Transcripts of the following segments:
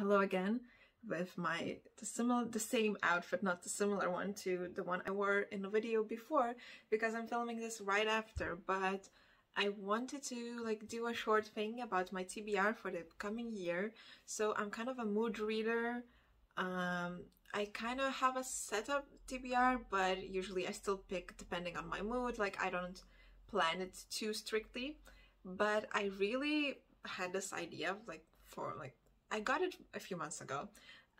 hello again with my the similar the same outfit not the similar one to the one I wore in the video before because I'm filming this right after but I wanted to like do a short thing about my TBR for the coming year. So I'm kind of a mood reader. Um, I kind of have a setup TBR but usually I still pick depending on my mood like I don't plan it too strictly. But I really had this idea of like for like I got it a few months ago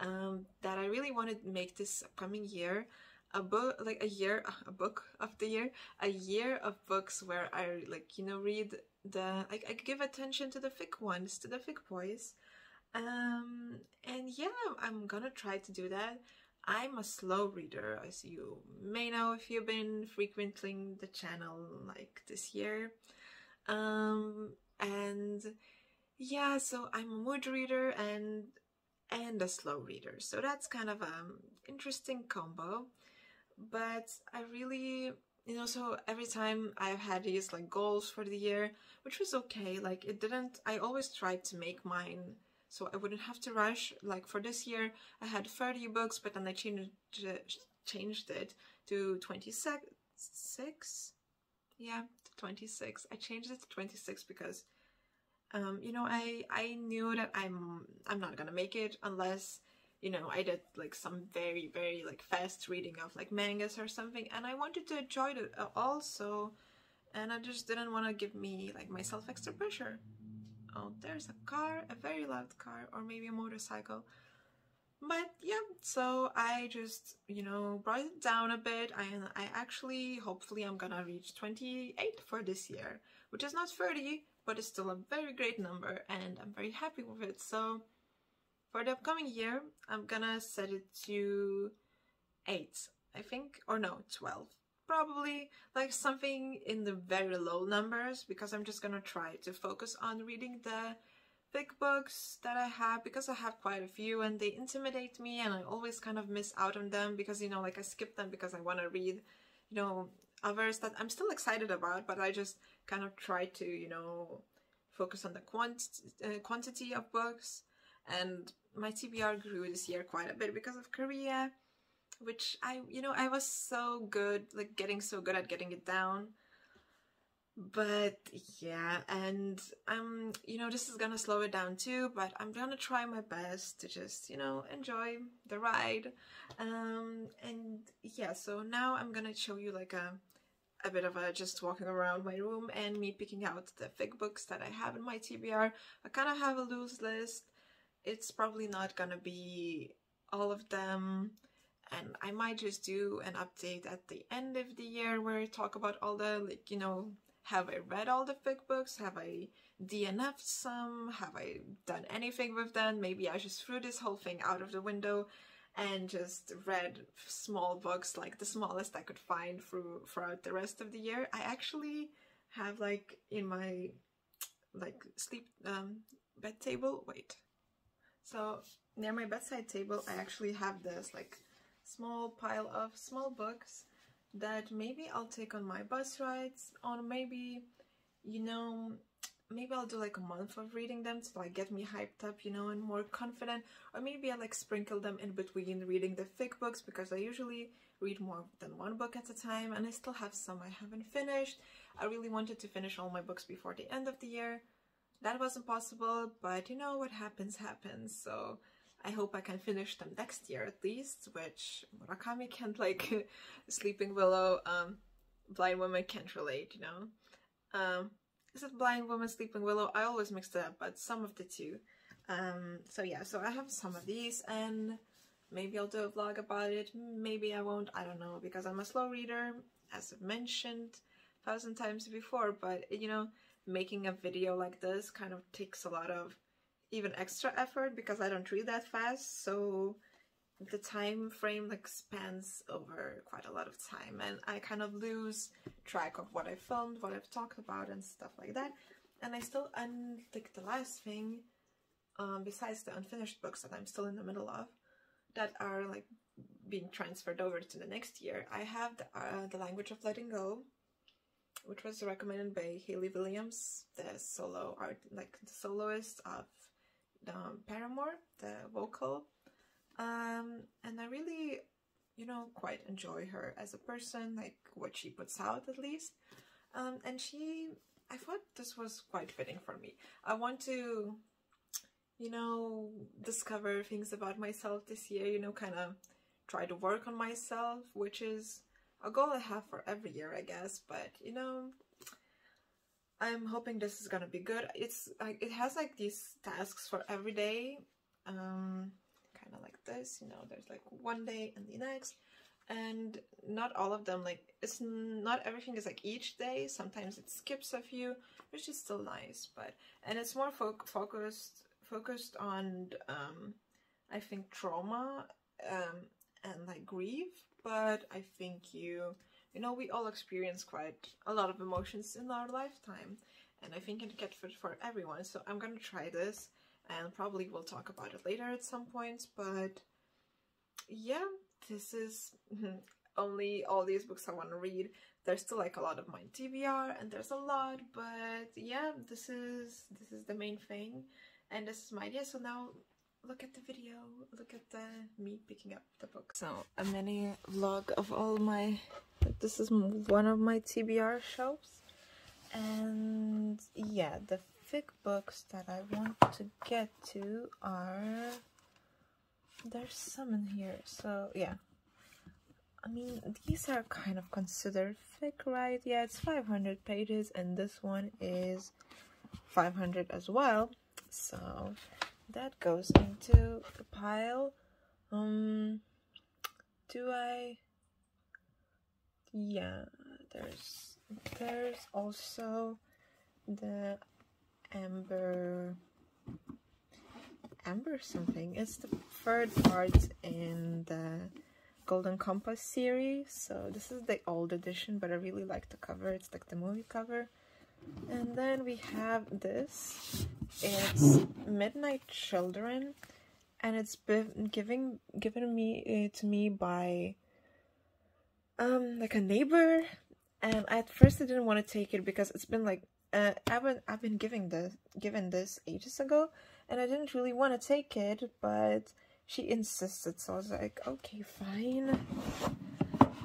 um, that I really wanted to make this upcoming year a book like a year a book of the year a year of books where I like you know read the like I give attention to the thick ones to the thick boys. Um and yeah I'm gonna try to do that. I'm a slow reader as you may know if you've been frequenting the channel like this year. Um and yeah, so I'm a mood reader and and a slow reader. So that's kind of an um, interesting combo. But I really, you know, so every time I've had these like goals for the year, which was okay. Like it didn't, I always tried to make mine so I wouldn't have to rush. Like for this year, I had 30 books, but then I changed, changed it to 26. Yeah, 26. I changed it to 26 because um, you know, I I knew that I'm I'm not gonna make it unless you know I did like some very very like fast reading of like mangas or something, and I wanted to enjoy it uh, also, and I just didn't want to give me like myself extra pressure. Oh, there's a car, a very loud car, or maybe a motorcycle. But yeah, so I just, you know, brought it down a bit and I actually, hopefully I'm gonna reach 28 for this year, which is not 30, but it's still a very great number and I'm very happy with it. So for the upcoming year, I'm gonna set it to 8, I think, or no, 12. Probably like something in the very low numbers because I'm just gonna try to focus on reading the big books that I have because I have quite a few and they intimidate me and I always kind of miss out on them because you know like I skip them because I want to read you know others that I'm still excited about, but I just kind of try to, you know, focus on the quant uh, quantity of books. And my TBR grew this year quite a bit because of Korea, which I, you know, I was so good, like getting so good at getting it down. But yeah, and I'm, you know, this is gonna slow it down too, but I'm gonna try my best to just, you know, enjoy the ride. Um, and yeah, so now I'm gonna show you like a a bit of a just walking around my room and me picking out the thick books that I have in my TBR. I kind of have a loose list. It's probably not gonna be all of them. And I might just do an update at the end of the year where I talk about all the like you know have I read all the thick books? Have I DNF'd some? Have I done anything with them? Maybe I just threw this whole thing out of the window and just read small books like the smallest I could find through throughout the rest of the year. I actually have like in my like sleep um, bed table, wait. So near my bedside table I actually have this like small pile of small books that maybe I'll take on my bus rides or maybe you know maybe I'll do like a month of reading them to like get me hyped up, you know, and more confident. Or maybe I like sprinkle them in between reading the thick books because I usually read more than one book at a time and I still have some I haven't finished. I really wanted to finish all my books before the end of the year. That wasn't possible, but you know what happens happens. So I hope I can finish them next year at least, which Murakami can't like Sleeping Willow, um, Blind Woman can't relate, you know. Um, is it Blind Woman, Sleeping Willow? I always mix it up, but some of the two. Um, so yeah, so I have some of these and maybe I'll do a vlog about it. Maybe I won't, I don't know, because I'm a slow reader, as I've mentioned a thousand times before, but you know, making a video like this kind of takes a lot of even extra effort because I don't read that fast, so the time frame like spans over quite a lot of time and I kind of lose track of what I filmed, what I've talked about and stuff like that. And I still, and like the last thing, um, besides the unfinished books that I'm still in the middle of, that are like being transferred over to the next year, I have the, uh, the Language of Letting Go, which was recommended by Hayley Williams, the solo art, like the soloist of um, Paramore, the vocal. Um, and I really, you know, quite enjoy her as a person, like what she puts out at least. Um, and she, I thought this was quite fitting for me. I want to, you know, discover things about myself this year, you know, kind of try to work on myself, which is a goal I have for every year, I guess. But, you know, I'm hoping this is gonna be good. It's like it has like these tasks for every day, um, kind of like this. You know, there's like one day and the next, and not all of them. Like it's not everything is like each day. Sometimes it skips a few, which is still nice. But and it's more fo focused focused on um, I think trauma um, and like grief. But I think you you know, we all experience quite a lot of emotions in our lifetime, and I think it gets fit for everyone. So I'm gonna try this, and probably we'll talk about it later at some point. But yeah, this is hmm, only all these books I want to read. There's still like a lot of my TBR, and there's a lot, but yeah, this is this is the main thing, and this is my idea. So now look at the video, look at the me picking up the book. So a mini vlog of all my, this is one of my TBR shelves. And yeah, the thick books that I want to get to are, there's some in here. So yeah, I mean, these are kind of considered thick, right? Yeah, it's 500 pages and this one is 500 as well. So that goes into the pile. Um, do I? Yeah, there's there's also the amber amber something. It's the third part in the Golden Compass series. So this is the old edition, but I really like the cover. It's like the movie cover. And then we have this. It's Midnight Children, and it's been giving given me uh, to me by um like a neighbor. And at first I didn't want to take it because it's been like uh, I've been I've been giving this given this ages ago, and I didn't really want to take it, but she insisted, so I was like, okay, fine.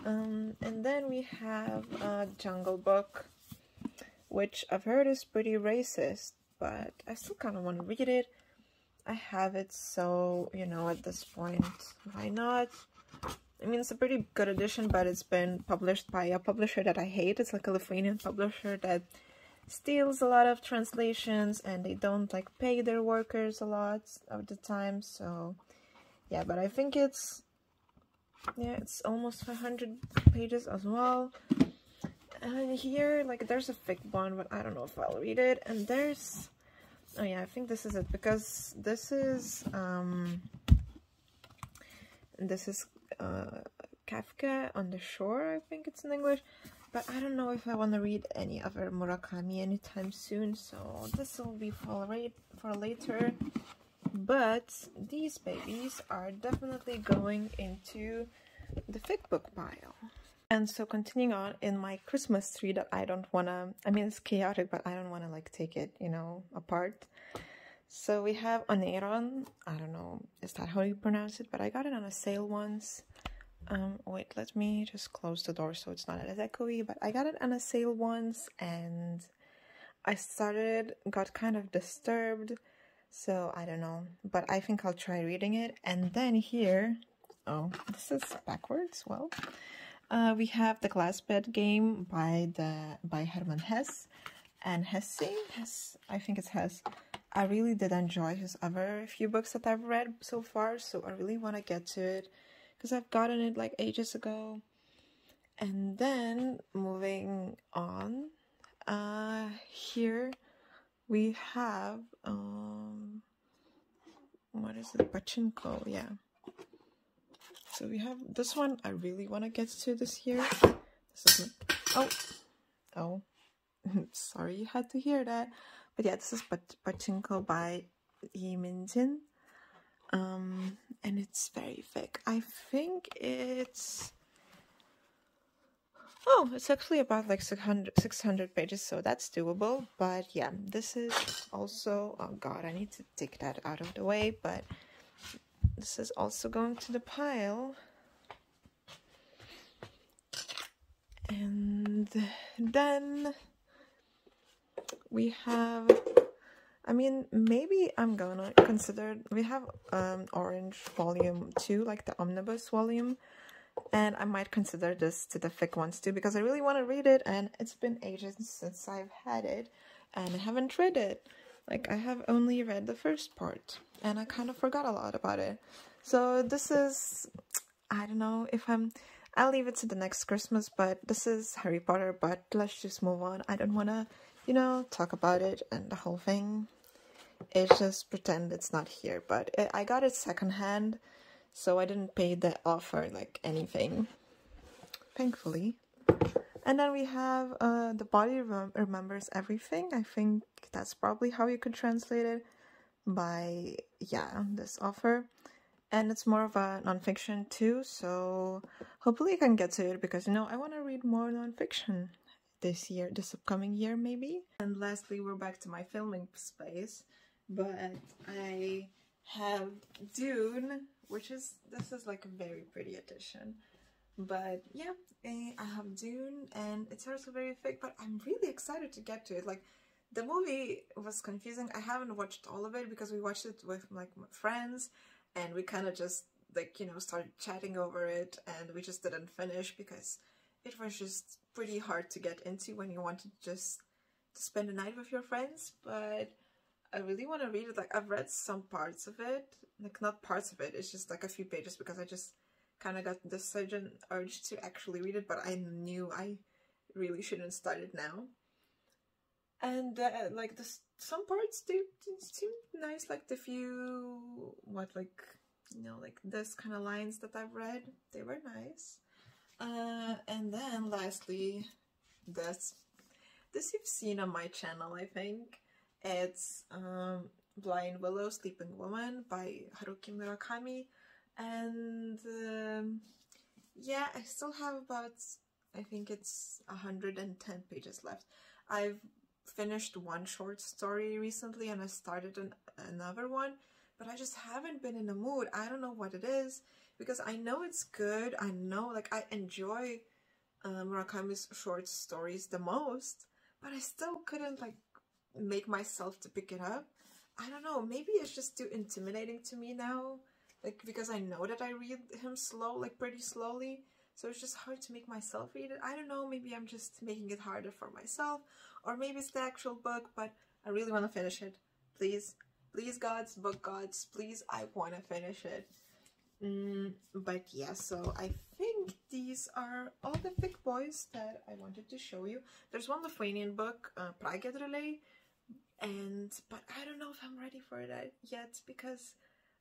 Um, and then we have Jungle Book which I've heard is pretty racist, but I still kind of want to read it. I have it, so, you know, at this point, why not? I mean, it's a pretty good edition, but it's been published by a publisher that I hate. It's like a Lithuanian publisher that steals a lot of translations and they don't, like, pay their workers a lot of the time, so, yeah, but I think it's, yeah, it's almost 500 pages as well. And here, like, there's a thick one, but I don't know if I'll read it. And there's, oh yeah, I think this is it, because this is, um, this is uh, Kafka on the Shore, I think it's in English. But I don't know if I want to read any other Murakami anytime soon, so this will be for, for later. But these babies are definitely going into the thick book pile. And so continuing on in my Christmas tree that I don't want to, I mean, it's chaotic, but I don't want to like take it, you know, apart. So we have Oneiron. I don't know, is that how you pronounce it? But I got it on a sale once. Um, wait, let me just close the door so it's not as echoey. But I got it on a sale once and I started, got kind of disturbed. So I don't know, but I think I'll try reading it. And then here, oh, this is backwards. Well, uh, we have the Glass Bead Game by the by Hermann Hesse and Hesse. Hesse, I think it's Hesse. I really did enjoy his other few books that I've read so far, so I really want to get to it because I've gotten it like ages ago. And then moving on, uh, here we have um, what is it? Pachinko, yeah. So we have this one I really want to get to this year. This is oh oh sorry you had to hear that. But yeah, this is Pachinko by Yi Minjin. Um and it's very thick. I think it's Oh, it's actually about like 600, 600 pages, so that's doable. But yeah, this is also, oh god, I need to take that out of the way, but this is also going to the pile. And then we have, I mean, maybe I'm gonna consider, we have um, Orange Volume 2, like the Omnibus Volume, and I might consider this to the thick ones too, because I really want to read it, and it's been ages since I've had it, and I haven't read it. Like, I have only read the first part, and I kind of forgot a lot about it. So this is, I don't know if I'm, I'll leave it to the next Christmas, but this is Harry Potter, but let's just move on. I don't want to, you know, talk about it and the whole thing. It's just pretend it's not here, but it, I got it secondhand, so I didn't pay the offer like anything, thankfully. And then we have uh, The Body Rem Remembers Everything. I think that's probably how you could translate it by, yeah, this offer and it's more of a nonfiction too, so hopefully I can get to it because you know I want to read more nonfiction this year, this upcoming year maybe. And lastly, we're back to my filming space, but I have Dune, which is, this is like a very pretty edition. But yeah, I have Dune and it's also very thick, but I'm really excited to get to it. Like, the movie was confusing. I haven't watched all of it because we watched it with like my friends and we kind of just like you know started chatting over it and we just didn't finish because it was just pretty hard to get into when you wanted just to spend a night with your friends but I really want to read it. Like I've read some parts of it. Like not parts of it. It's just like a few pages because I just kind of got the sudden urge to actually read it but I knew I really shouldn't start it now. And uh, like the some parts they, they seem nice. Like the few what like you know like this kind of lines that I've read they were nice. Uh, and then lastly this. This you've seen on my channel I think it's um, Blind Willow Sleeping Woman by Haruki Murakami and um, yeah I still have about I think it's 110 pages left I've finished one short story recently and I started an, another one, but I just haven't been in the mood. I don't know what it is because I know it's good. I know like I enjoy uh, Murakami's short stories the most, but I still couldn't like make myself to pick it up. I don't know, maybe it's just too intimidating to me now, like because I know that I read him slow, like pretty slowly, so it's just hard to make myself read it. I don't know, maybe I'm just making it harder for myself, or maybe it's the actual book, but I really want to finish it. Please, please gods, book gods, please, I want to finish it. Mm, but yeah, so I think these are all the thick boys that I wanted to show you. There's one Lithuanian book, uh, Pragiedruliai, and, but I don't know if I'm ready for that uh, yet because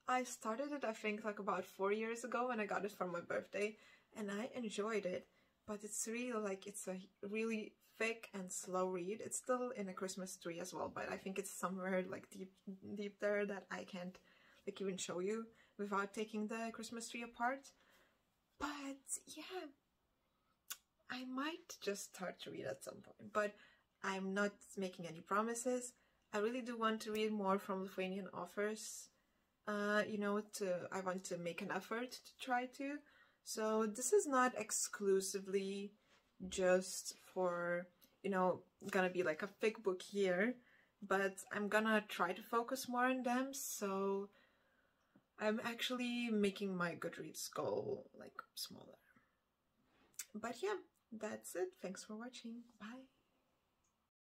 I started it, I think, like about four years ago and I got it for my birthday and I enjoyed it. But it's really like, it's a really thick and slow read. It's still in a Christmas tree as well, but I think it's somewhere like deep, deep there that I can't like even show you without taking the Christmas tree apart. But yeah, I might just start to read at some point, but I'm not making any promises. I really do want to read more from Lithuanian authors. Uh, you know, to I want to make an effort to try to. So this is not exclusively just for, you know, gonna be like a thick book here, but I'm gonna try to focus more on them, so I'm actually making my Goodreads goal like smaller. But yeah, that's it. Thanks for watching. Bye.